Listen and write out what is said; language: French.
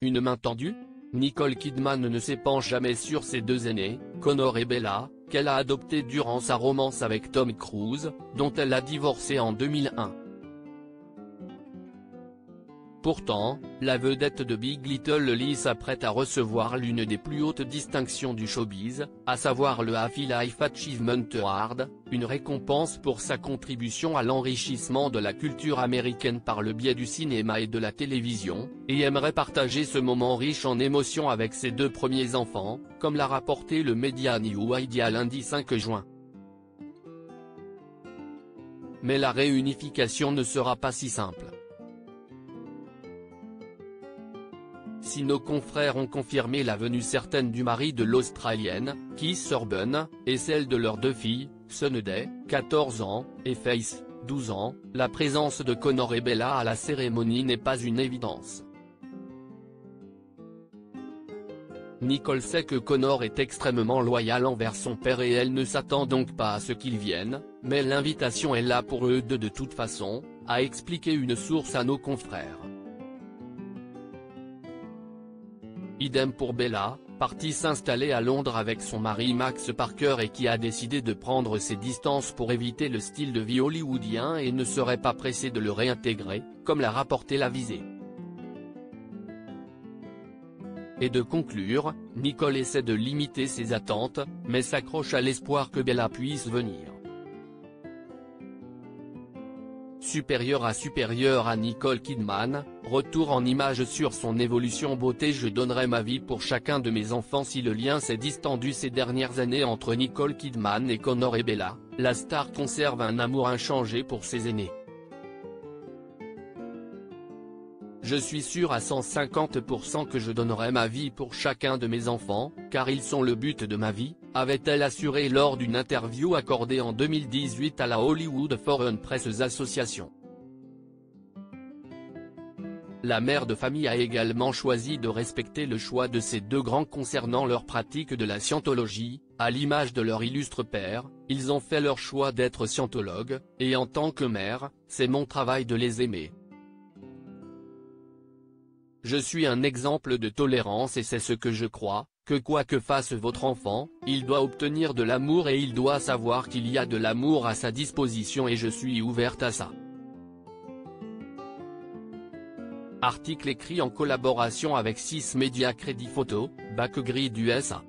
Une main tendue Nicole Kidman ne s'épanche jamais sur ses deux aînés, Connor et Bella, qu'elle a adoptés durant sa romance avec Tom Cruise, dont elle a divorcé en 2001. Pourtant, la vedette de Big Little Lies s'apprête à recevoir l'une des plus hautes distinctions du showbiz, à savoir le Happy Life Achievement Award, une récompense pour sa contribution à l'enrichissement de la culture américaine par le biais du cinéma et de la télévision, et aimerait partager ce moment riche en émotions avec ses deux premiers enfants, comme l'a rapporté le média New Idea lundi 5 juin. Mais la réunification ne sera pas si simple. Si nos confrères ont confirmé la venue certaine du mari de l'Australienne, Keith Sorben, et celle de leurs deux filles, Sunday, 14 ans, et Faith, 12 ans, la présence de Connor et Bella à la cérémonie n'est pas une évidence. Nicole sait que Connor est extrêmement loyal envers son père et elle ne s'attend donc pas à ce qu'il vienne, mais l'invitation est là pour eux deux de toute façon, a expliqué une source à nos confrères. Idem pour Bella, partie s'installer à Londres avec son mari Max Parker et qui a décidé de prendre ses distances pour éviter le style de vie hollywoodien et ne serait pas pressé de le réintégrer, comme l'a rapporté la visée. Et de conclure, Nicole essaie de limiter ses attentes, mais s'accroche à l'espoir que Bella puisse venir. Supérieur à supérieur à Nicole Kidman, retour en image sur son évolution beauté Je donnerai ma vie pour chacun de mes enfants si le lien s'est distendu ces dernières années entre Nicole Kidman et Connor et Bella, la star conserve un amour inchangé pour ses aînés. Je suis sûr à 150% que je donnerai ma vie pour chacun de mes enfants, car ils sont le but de ma vie, avait-elle assuré lors d'une interview accordée en 2018 à la Hollywood Foreign Press Association. La mère de famille a également choisi de respecter le choix de ces deux grands concernant leur pratique de la scientologie, à l'image de leur illustre père, ils ont fait leur choix d'être scientologues, et en tant que mère, c'est mon travail de les aimer. Je suis un exemple de tolérance et c'est ce que je crois, que quoi que fasse votre enfant, il doit obtenir de l'amour et il doit savoir qu'il y a de l'amour à sa disposition et je suis ouverte à ça. Article écrit en collaboration avec 6 médias Crédit Photo, Bac Gris du SA.